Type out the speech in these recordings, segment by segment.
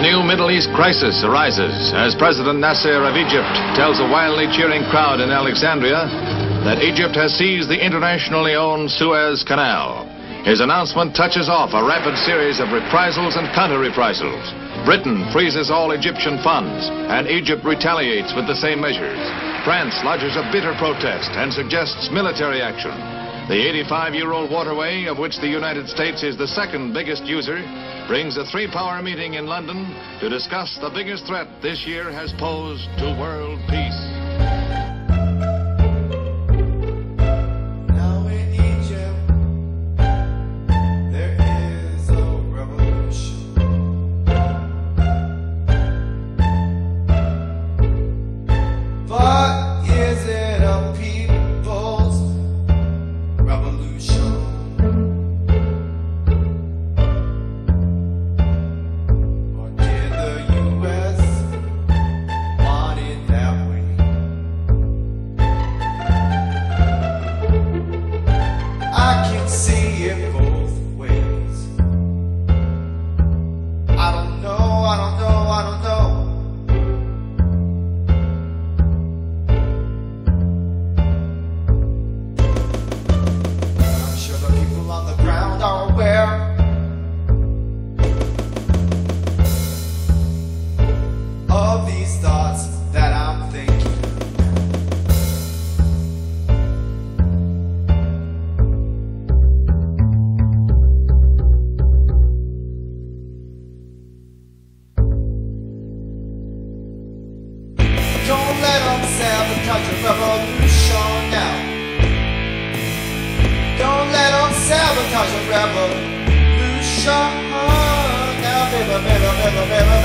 new Middle East crisis arises as President Nasser of Egypt tells a wildly cheering crowd in Alexandria that Egypt has seized the internationally owned Suez Canal. His announcement touches off a rapid series of reprisals and counter reprisals. Britain freezes all Egyptian funds, and Egypt retaliates with the same measures. France lodges a bitter protest and suggests military action. The 85 year old waterway, of which the United States is the second biggest user, brings a three power meeting in London to discuss the biggest threat this year has posed to world peace. Ground are aware. Sabotage your revolution now, baby, baby, baby, baby, baby, baby.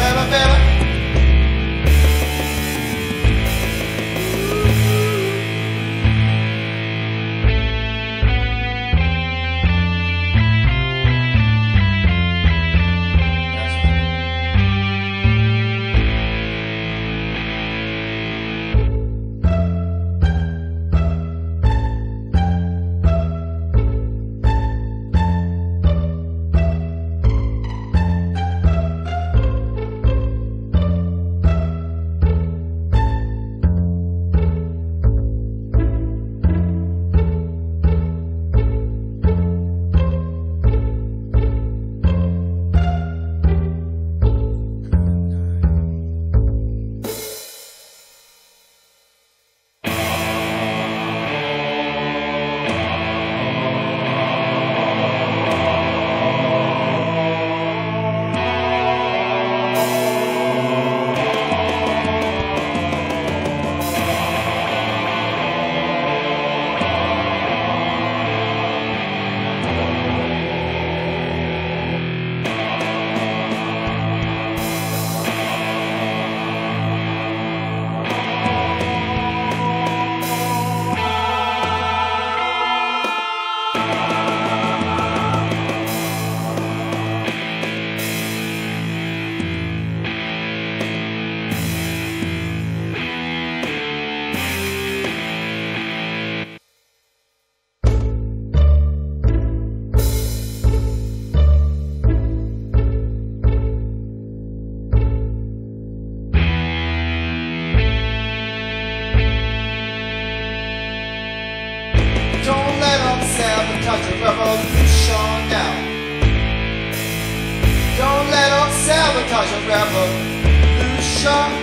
Your revolution